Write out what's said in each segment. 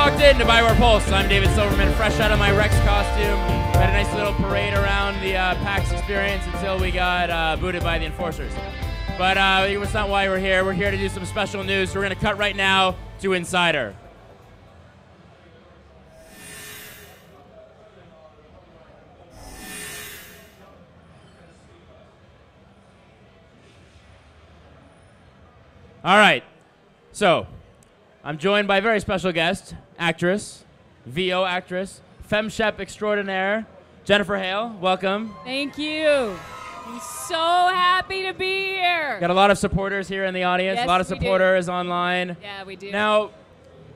Locked in to Bioware Pulse. I'm David Silverman, fresh out of my Wrex costume. Had a nice little parade around the uh, PAX experience until we got uh, booted by the enforcers. But uh, it's not why we're here. We're here to do some special news. So we're going to cut right now to Insider. All right. So, I'm joined by a very special guest, actress, VO actress, FemShep extraordinaire, Jennifer Hale. Welcome. Thank you. I'm so happy to be here. Got a lot of supporters here in the audience, Yes, a lot of we do. supporters online. Yeah, we do. Now,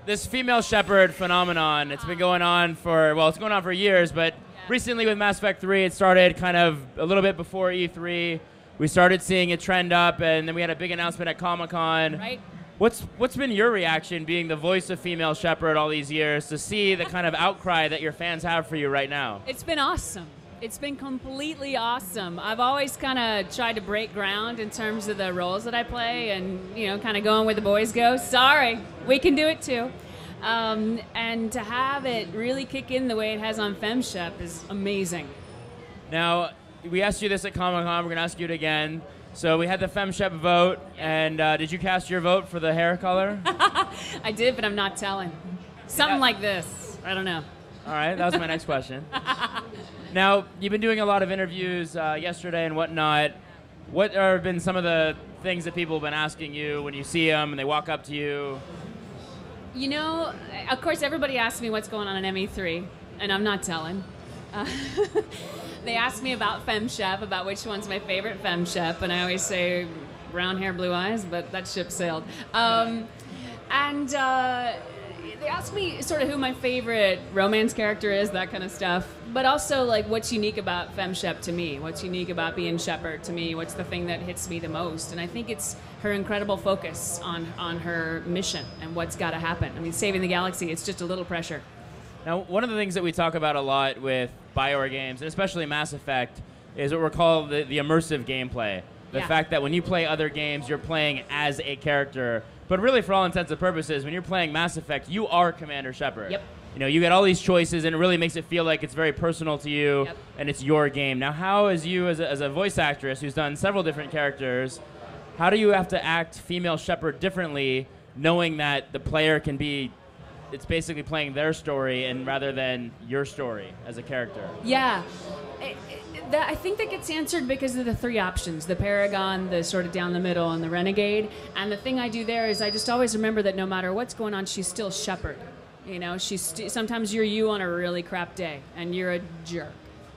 this female Shepard phenomenon, it's been going on for, well, it's going on for years, but recently with Mass Effect 3, it started kind of a little bit before E3. We started seeing it trend up, and then we had a big announcement at Comic Con. right? What's what's been your reaction, being the voice of female Shepard all these years, to see the kind of outcry that your fans have for you right now? It's been awesome. It's been completely awesome. I've always kind of tried to break ground in terms of the roles that I play and, you know, kind of going where the boys go. Sorry, we can do it too. Um, and to have it really kick in the way it has on FemShep is amazing. Now, we asked you this at Comic Con. We're gonna ask you it again. So we had the FemShep vote, and uh, did you cast your vote for the hair color? I did, but I'm not telling. Something Yeah. like this. I don't know. All right, that was my next question. Now, you've been doing a lot of interviews uh, yesterday and whatnot. What have been some of the things that people have been asking you when you see them and they walk up to you? You know, of course, everybody asks me what's going on in ME3, and I'm not telling. Uh, they ask me about FemShep, about which one's my favorite FemShep, and I always say brown hair, blue eyes, but that ship sailed. Um, and uh, they ask me sort of who my favorite romance character is, that kind of stuff. But also, like, what's unique about FemShep to me? What's unique about being Shepard to me? What's the thing that hits me the most? And I think it's her incredible focus on, on her mission and what's got to happen. I mean, saving the galaxy, it's just a little pressure. Now, one of the things that we talk about a lot with Bioware games, and especially Mass Effect, is what we're called the, the immersive gameplay. The Yeah. fact that when you play other games, you're playing as a character. But really, for all intents and purposes, when you're playing Mass Effect, you are Commander Shepard. Yep. You know, you get all these choices, and it really makes it feel like it's very personal to you, Yep. and it's your game. Now, how, as you, as a, as a voice actress who's done several different characters, how do you have to act female Shepard differently, knowing that the player can be, it's basically playing their story, and rather than your story as a character? Yeah. I- think that gets answered because of the three options the Paragon, the sort of down the middle, and the Renegade. And the thing I do there is I just always remember that no matter what's going on, she's still Shepard. You know, she's st- sometimes you're you on a really crap day, and you're a jerk.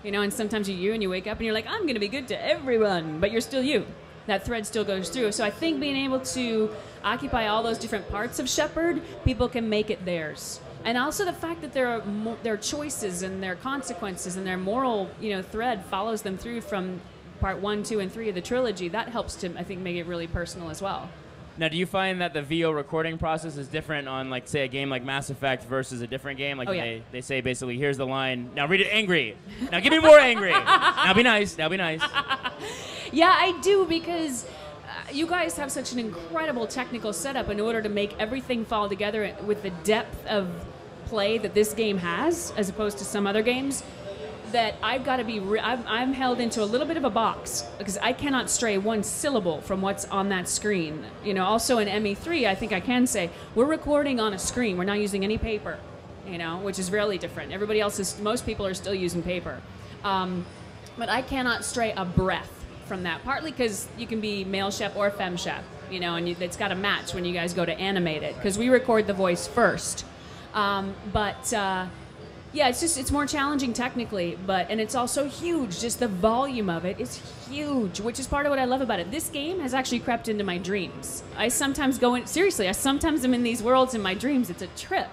You know, and sometimes you're you, and you wake up and you're like, I'm going to be good to everyone, but you're still you. That thread still goes through. So I think being able to occupy all those different parts of Shepard, people can make it theirs and also the fact that their their choices and their consequences and their moral you know thread follows them through from part one, two, and three of the trilogy. That helps to I think make it really personal as well. Now, do you find that the VO recording process is different on, like, say, a game like Mass Effect versus a different game? Like, Oh, yeah. they, they say basically, here's the line. Now read it angry. Now give me more angry. now be nice. Now be nice. Yeah, I do because. You guys have such an incredible technical setup in order to make everything fall together with the depth of play that this game has, as opposed to some other games. That I've got to be, re- I'm, I'm held into a little bit of a box because I cannot stray one syllable from what's on that screen. You know, also in ME3, I think I can say we're recording on a screen. We're not using any paper. You know, which is really different. Everybody else is, most people are still using paper. Um, but I cannot stray a breath from that. Partly because you can be male Shep or FemShep, you know, and you, it's got to match when you guys go to animate it because we record the voice first. Um, but uh, yeah, it's just it's more challenging technically, but and it's also huge. Just the volume of it is huge, which is part of what I love about it. This game has actually crept into my dreams. I sometimes go in seriously. I sometimes am in these worlds in my dreams. It's a trip.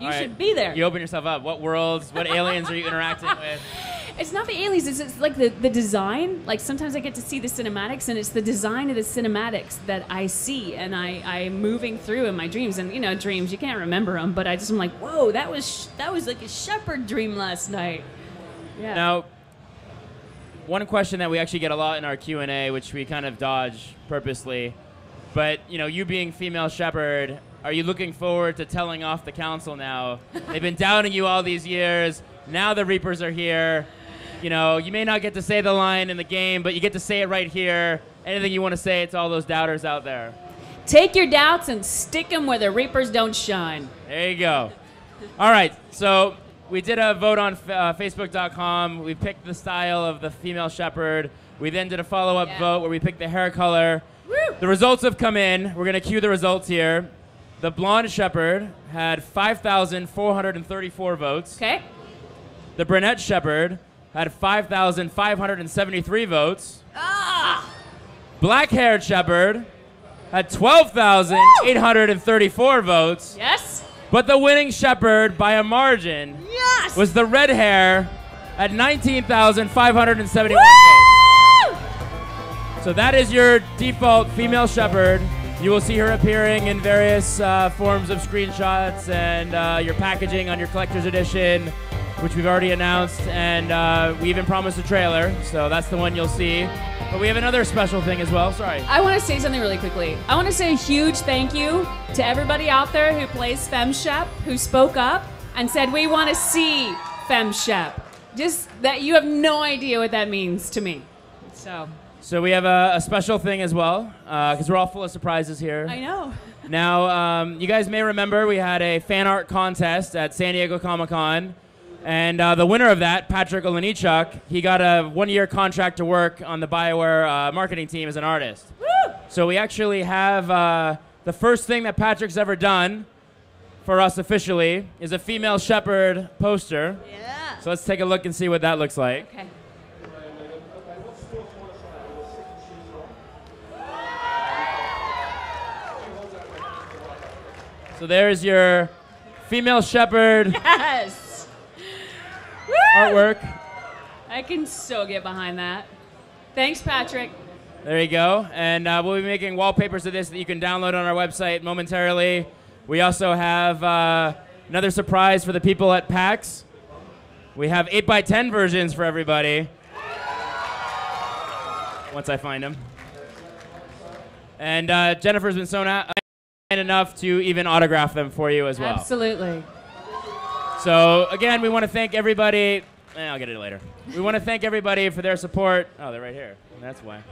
You All right, should be there. You open yourself up. What worlds, what aliens are you interacting with? It's not the aliens. It's, it's like the, the design. Like sometimes I get to see the cinematics, and it's the design of the cinematics that I see, and I I'm moving through in my dreams. And you know, dreams you can't remember them, but I just am like, whoa, that was sh- that was like a Shepard dream last night. Yeah. Now, one question that we actually get a lot in our Q&A, which we kind of dodge purposely, but, you know, you being female Shepard, are you looking forward to telling off the council now? They've been doubting you all these years. Now the Reapers are here. You know, you may not get to say the line in the game, but you get to say it right here. Anything you want to say to all those doubters out there? Take your doubts and stick them where the reapers don't shine. There you go. All right, so we did a vote on uh, Facebook.com. We picked the style of the female Shepard. We then did a follow-up Yeah. vote where we picked the hair color. Woo! The results have come in. We're gonna cue the results here. The blonde Shepard had 5,434 votes. Okay. The brunette Shepard had 5,573 votes. Ah! Black-haired Shepard had 12,834 votes. Yes. But the winning Shepard by a margin Yes. was the red hair at 19,571 votes. So that is your default female Shepard. You will see her appearing in various uh, forms of screenshots and uh, your packaging on your collector's edition, which we've already announced, and uh, we even promised a trailer. So that's the one you'll see. But we have another special thing as well. Sorry. I want to say something really quickly. I want to say a huge thank you to everybody out there who plays FemShep, who spoke up and said, We want to see FemShep. Just that you have no idea what that means to me. So, So we have a, a special thing as well, because we're all full of surprises here. I know. Now, um, you guys may remember we had a fan art contest at San Diego Comic Con. And uh, the winner of that, Patrick Olenichuk, he got a one year contract to work on the BioWare uh, marketing team as an artist. Woo! So we actually have uh, the first thing that Patrick's ever done for us officially is a female Shepard poster. Yeah. So let's take a look and see what that looks like. Okay. So there's your female Shepard Yes. Artwork. I can so get behind that. Thanks, Patrick. There you go. And uh, we'll be making wallpapers of this that you can download on our website momentarily. We also have uh, another surprise for the people at PAX. We have 8x10 versions for everybody. Once I find them. And uh, Jennifer's been so kind enough to even autograph them for you as well. Absolutely. So again, we want to thank everybody. Eh, I'll get it later. We want to thank everybody for their support. Oh, they're right here. That's why.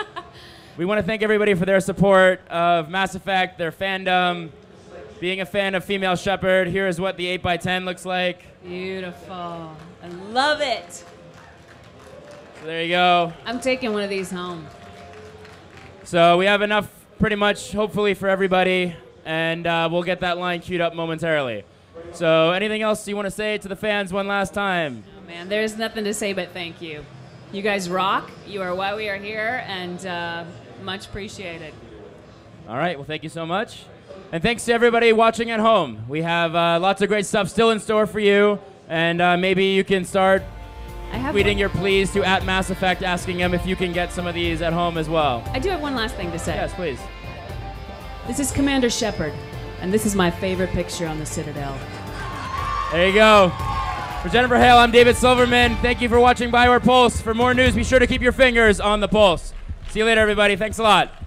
we want to thank everybody for their support of Mass Effect, their fandom, being a fan of Female Shepard. Here is what the 8x10 looks like. Beautiful. I love it. So there you go. I'm taking one of these home. So we have enough, pretty much, hopefully, for everybody, and uh, we'll get that line queued up momentarily. So, anything else you want to say to the fans one last time? Oh, man, there's nothing to say but thank you. You guys rock. You are why we are here, and uh, much appreciated. All right. Well, thank you so much. And thanks to everybody watching at home. We have uh, lots of great stuff still in store for you. And uh, maybe you can start I have tweeting one- your pleas to at Mass Effect, asking them if you can get some of these at home as well. I do have one last thing to say. Yes, please. This is Commander Shepard, and this is my favorite picture on the Citadel. There you go. For Jennifer Hale, I'm David Silverman. Thank you for watching Bioware Pulse. For more news, be sure to keep your fingers on the pulse. See you later, everybody. Thanks a lot.